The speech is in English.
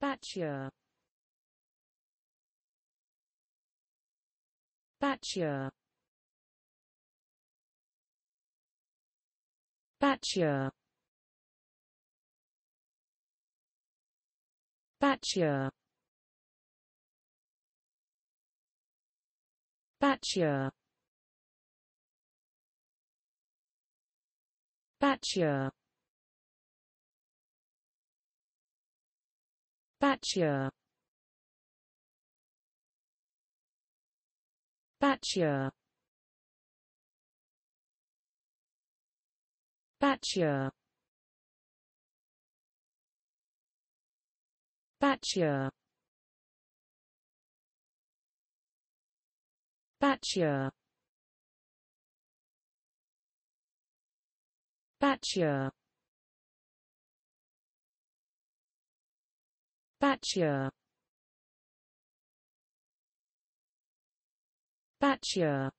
Bachelor. Bachelor. Bachelor. Bachelor. Bachelor. Bachelor Bachelor. Bachelor. Bachelor. Bachelor. Bachelor. Bachelor Bachelor. Bachelor